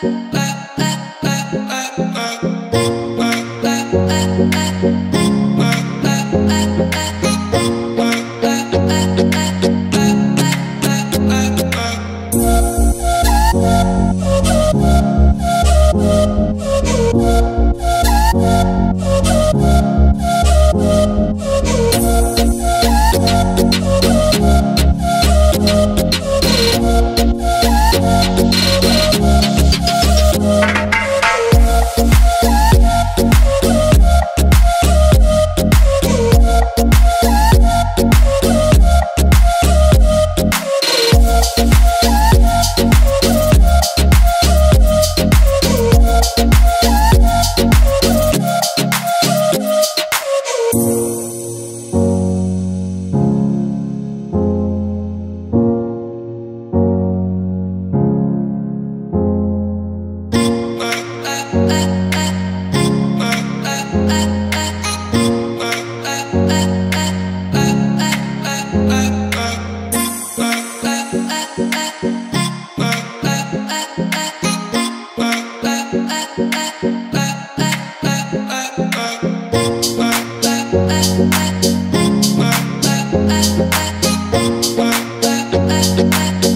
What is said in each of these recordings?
Bye. back, back.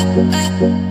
I, I,